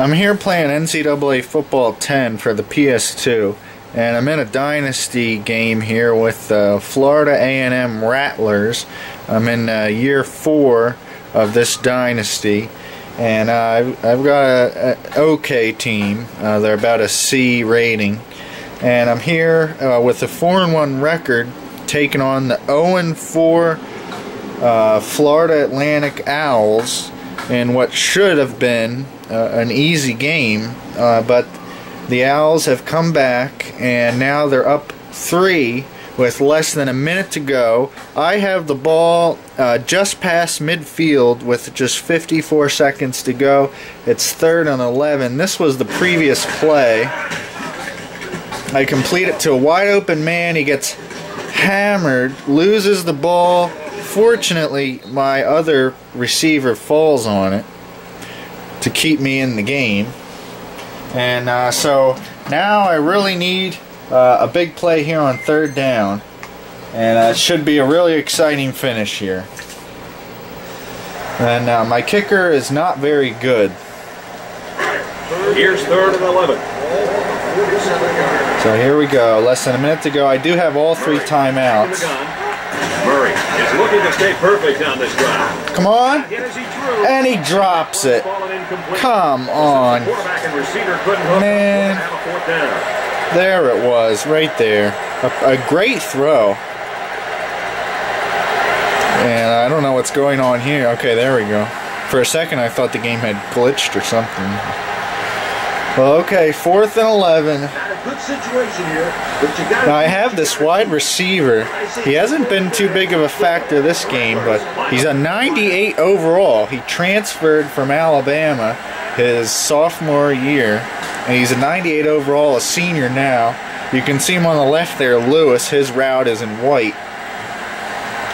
I'm here playing NCAA Football 10 for the PS2 and I'm in a dynasty game here with uh, Florida A&M Rattlers. I'm in uh, year 4 of this dynasty and uh, I've, I've, got an okay team. Uh, they're about a C rating and I'm here uh, with a 4-1 record taking on the 0-4 uh, Florida Atlantic Owls in what should have been uh, an easy game, uh, but the Owls have come back and now they're up three with less than a minute to go. I have the ball uh, just past midfield with just 54 seconds to go. It's third and 11. This was the previous play. I complete it to a wide open man. He gets hammered, loses the ball. Fortunately, my other receiver falls on it to keep me in the game. And uh, so now I really need uh, a big play here on third down. And uh, it should be a really exciting finish here. And uh, my kicker is not very good. Here's third and 11. So here we go. Less than a minute to go. I do have all three timeouts. Murray is looking to stay perfect on this drive. Come on. And he drops it. Come on. Man. There it was, right there. A, a great throw. And I don't know what's going on here. Okay, there we go. For a second, I thought the game had glitched or something. Okay, fourth and 11. Now, I have this wide receiver. He hasn't been too big of a factor this game, but he's a 98 overall. He transferred from Alabama his sophomore year, and he's a 98 overall, a senior now. You can see him on the left there, Lewis. His route is in white.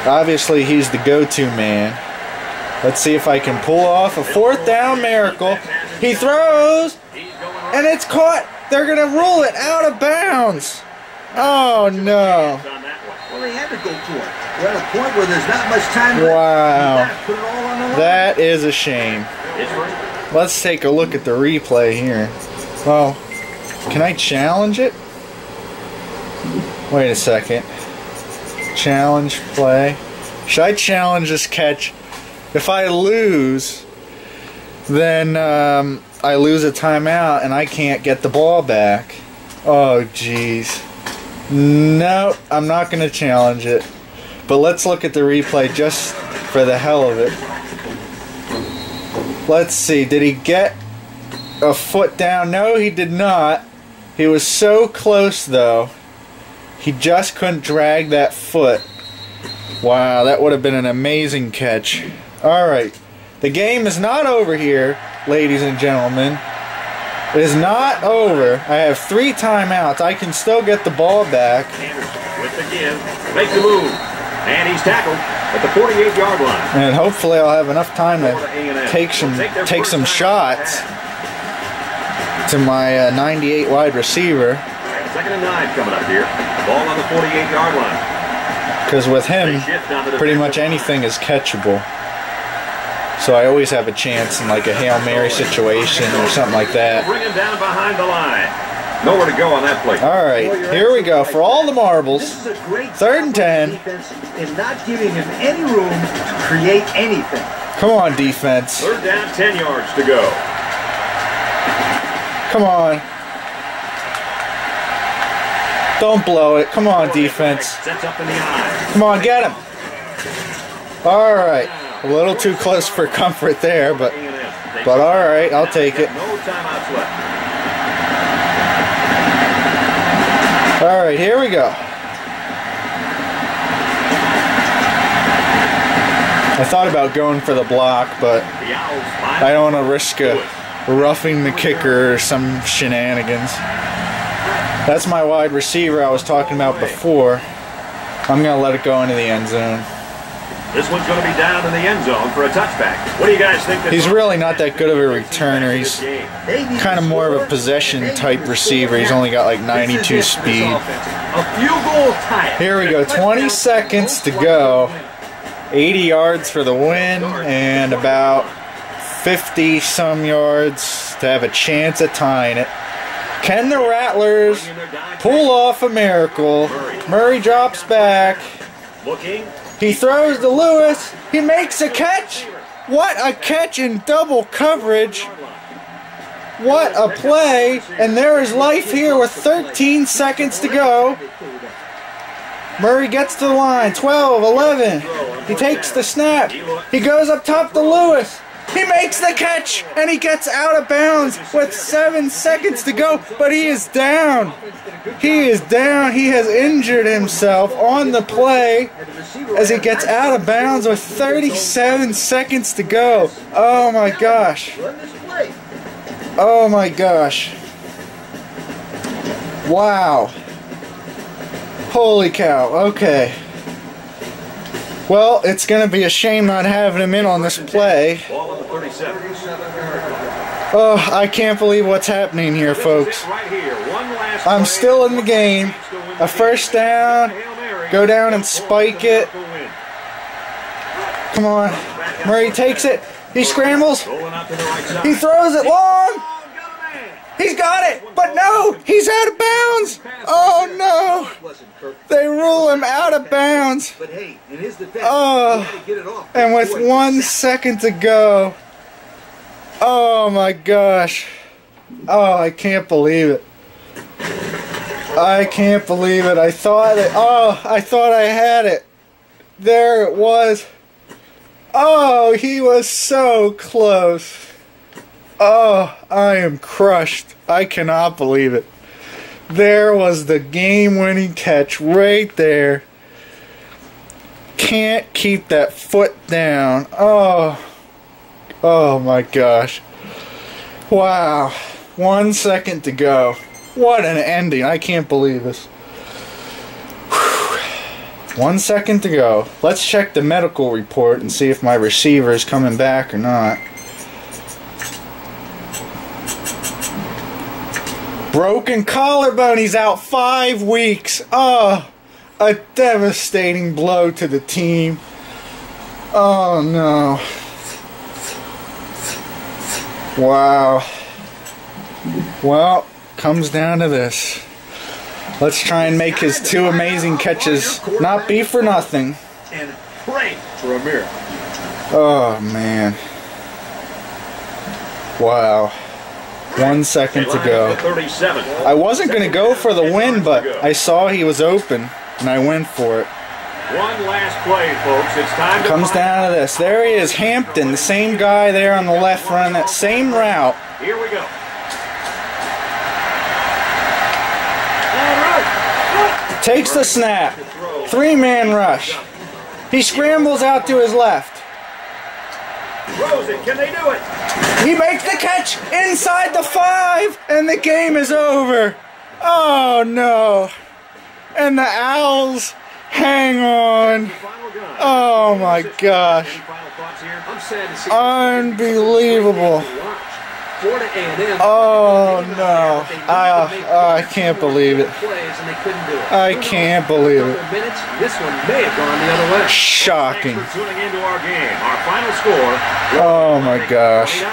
Obviously, he's the go-to man. Let's see if I can pull off a fourth down miracle. He throws, and it's caught. They're going to rule it out of bounds. Oh, no. Well, they had to go for it. We're at a point where there's not much time Wow. That is a shame. Let's take a look at the replay here. Well, can I challenge it? Wait a second. Challenge play. Should I challenge this catch? If I lose, then um, I lose a timeout and I can't get the ball back. Oh, jeez. No, I'm not going to challenge it. But let's look at the replay just for the hell of it. Let's see. Did he get a foot down? No, he did not. He was so close, though. He just couldn't drag that foot. Wow, that would have been an amazing catch. Alright. The game is not over here, ladies and gentlemen. It is not over. I have three timeouts. I can still get the ball back. Anderson with the give. Make the move. And he's tackled at the 48-yard line. And hopefully I'll have enough time to take some take some shots to my uh, 98 wide receiver. Second and nine coming up here. Ball on the 48-yard line. Because with him, pretty much anything is catchable. So I always have a chance in like a Hail Mary situation or something like that. Bring him down behind the line. Nowhere to go on that play. All right, here we go for all the marbles. Third and ten. And not giving him any room to create anything. Come on, defense. Third down, ten yards to go. Come on. Don't blow it. Come on, defense. Come on, get him. All right. A little too close for comfort there, but but all right, I'll take it. All right, here we go. I thought about going for the block, but I don't want to risk a roughing the kicker or some shenanigans. That's my wide receiver I was talking about before. I'm going to let it go into the end zone. This one's going to be down in the end zone for a touchback. What do you guys think? He's really not that good of a returner. He's kind of more of a possession type receiver. He's only got like 92 speed. A few goal tight. Here we go. 20 seconds to go. 80 yards for the win and about 50 some yards to have a chance at tying it. Can the Rattlers pull off a miracle? Murray drops back. Looking. He throws to Lewis. He makes a catch. What a catch in double coverage. What a play. And there is life here with 13 seconds to go. Murray gets to the line. 12, 11. He takes the snap. He goes up top to Lewis. He makes the catch and he gets out of bounds with seven seconds to go, but he is down. He is down. He has injured himself on the play as he gets out of bounds with 37 seconds to go. Oh my gosh. Oh my gosh. Wow. Holy cow. Okay. Well, it's going to be a shame not having him in on this play. Ball on the 37. Oh, I can't believe what's happening here, folks. Right here. One last I'm still in the game. A first down. Go down and spike it. Come on. Murray takes it. He scrambles. Rolling out to the right side. He throws it long. Oh, got a man. He's got it. But no, he's out of bounds. Oh no. They rule him out of bounds. but hey, in his defense, Oh. he had to get it off. And with one second to go. Oh my gosh. Oh, I can't believe it. I can't believe it. I thought it. Oh, I thought I had it. There it was. Oh, he was so close. Oh, I am crushed. I cannot believe it. There was the game winning catch right there can't keep that foot down. Oh, oh my gosh. Wow. One second to go. What an ending. I can't believe this. One second to go. Let's check the medical report and see if my receiver is coming back or not. Broken collarbone. He's out five weeks. Oh a devastating blow to the team. Oh no. Wow. Well, comes down to this. Let's try and make his two amazing catches not be for nothing. and pray for a miracle. Oh man. Wow. One second to go. I wasn't going to go for the win, but I saw he was open and I went for it. One last play, folks. It's time to Comes down to this. There he is, Hampton, the same guy there on the left running that same route. Here we go. Takes the snap. Three man rush. He scrambles out to his left. Throws it. Can they do it? He makes the catch inside the five, and the game is over. Oh no. And the Owls hang on. Oh my gosh. Any final thoughts here? I'm sad to see. Unbelievable. Florida A&M. Oh no. I, uh, I can't believe it. Plays and they couldn't do it. I can't believe it. Minutes, this one may have gone the other way. Shocking. Tuning into our game. Our final score. Oh my gosh.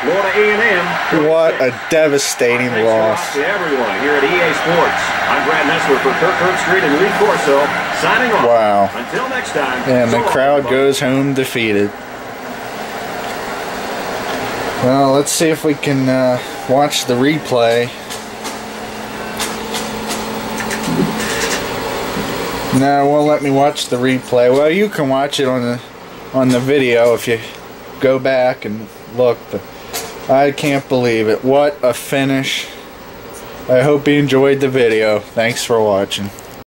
Florida A&M. What a devastating Thanks a lot loss. to everyone here at EA Sports. I'm Brad Nessler for Kirk Herbstreit and Lee Corso, signing off. Wow. Until next time. And the crowd goes home defeated. Well, let's see if we can uh, watch the replay. No, won't let me watch the replay. Well, you can watch it on the on the video if you go back and look, but I can't believe it. What a finish. I hope you enjoyed the video. Thanks for watching.